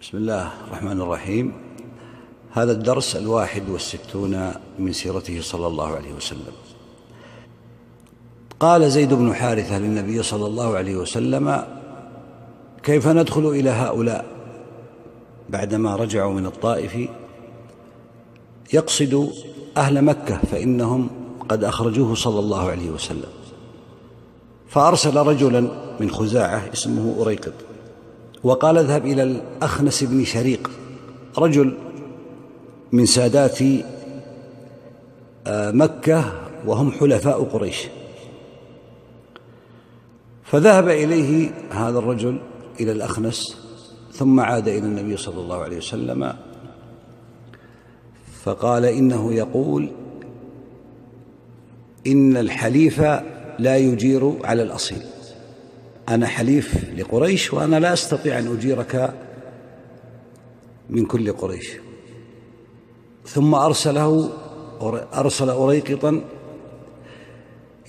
بسم الله الرحمن الرحيم. هذا الدرس الواحد والستون من سيرته صلى الله عليه وسلم. قال زيد بن حارثة للنبي صلى الله عليه وسلم كيف ندخل إلى هؤلاء بعدما رجعوا من الطائف؟ يقصد أهل مكة فإنهم قد أخرجوه صلى الله عليه وسلم. فأرسل رجلا من خزاعة اسمه أريقط. وقال اذهب إلى الأخنس بن شريق رجل من سادات آه، مكة وهم حلفاء قريش. فذهب إليه هذا الرجل إلى الأخنس ثم عاد إلى النبي صلى الله عليه وسلم فقال إنه يقول إن الحليف لا يجير على الأصيل. أنا حليف لقريش وأنا لا أستطيع أن أجيرك من كل قريش. ثم أرسله أرسل أريقطا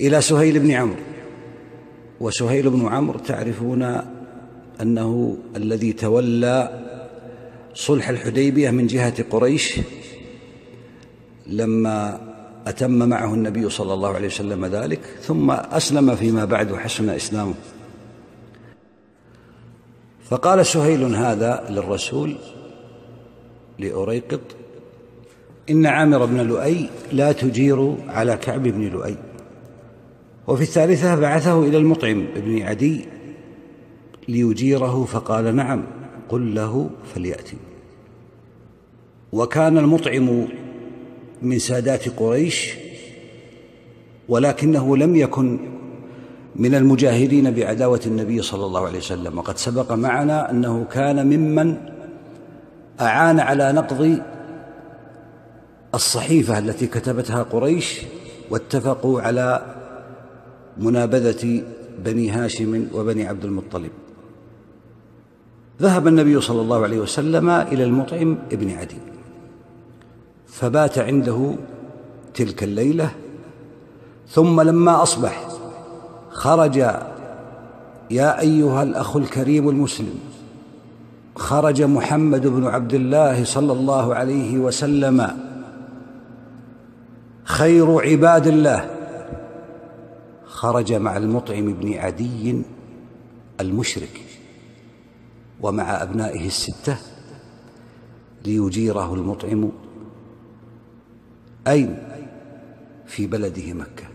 إلى سهيل بن عمرو. وسهيل بن عمرو تعرفون أنه الذي تولى صلح الحديبية من جهة قريش لما أتم معه النبي صلى الله عليه وسلم ذلك ثم أسلم فيما بعد وحسن إسلامه. فقال سهيل هذا للرسول لأريقط إن عامر بن لؤي لا تجير على كعب بن لؤي. وفي الثالثة بعثه إلى المطعم بن عدي ليجيره فقال نعم قل له فليأتي. وكان المطعم من سادات قريش ولكنه لم يكن من المجاهدين بعداوة النبي صلى الله عليه وسلم. وقد سبق معنا أنه كان ممن أعان على نقض الصحيفة التي كتبتها قريش واتفقوا على منابذة بني هاشم وبني عبد المطلب. ذهب النبي صلى الله عليه وسلم إلى المطعم ابن عدي فبات عنده تلك الليلة ثم لما أصبح خرج يا أيها الأخ الكريم المسلم. خرج محمد بن عبد الله صلى الله عليه وسلم. خير عباد الله. خرج مع المطعم بن عدي المشرك ومع أبنائه الستة ليجيره المطعم. أين؟ في بلده مكة.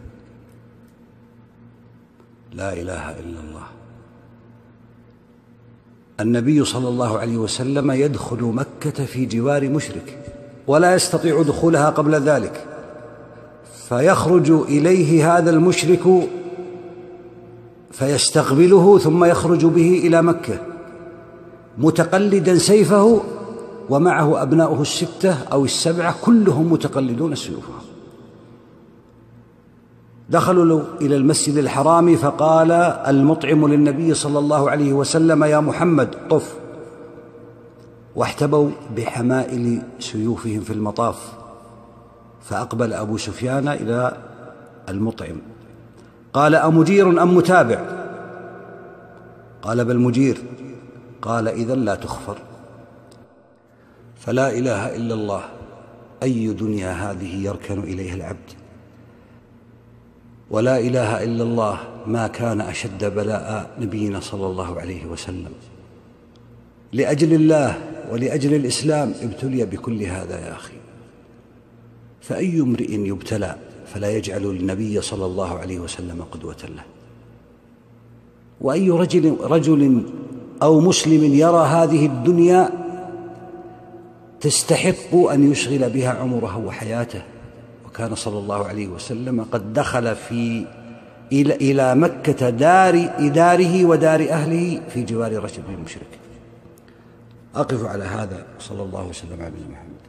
لا إله إلا الله. النبي صلى الله عليه وسلم يدخل مكة في جوار مشرك ولا يستطيع دخولها قبل ذلك فيخرج إليه هذا المشرك فيستقبله ثم يخرج به إلى مكة متقلدا سيفه ومعه أبناؤه الستة أو السبعة كلهم متقلدون سيوفهم. دخلوا إلى المسجد الحرام فقال المطعم للنبي صلى الله عليه وسلم يا محمد طف. واحتبوا بحمائل سيوفهم في المطاف فأقبل أبو سفيان إلى المطعم. قال أمجير أم متابع؟ قال بل مجير. قال إذا لا تخفر. فلا إله إلا الله أي دنيا هذه يركن إليها العبد؟ ولا إله إلا الله ما كان أشد بلاء نبينا صلى الله عليه وسلم. لأجل الله ولأجل الإسلام ابتلي بكل هذا يا أخي. فأي امرئ يبتلى فلا يجعل النبي صلى الله عليه وسلم قدوة له. وأي رجل رجل أو مسلم يرى هذه الدنيا تستحق أن يشغل بها عمره وحياته. وكان صلى الله عليه وسلم قد دخل في إلى, إلى مكة دار داره ودار أهله في جوار رجل المشرك أقف على هذا صلى الله وسلم على محمد.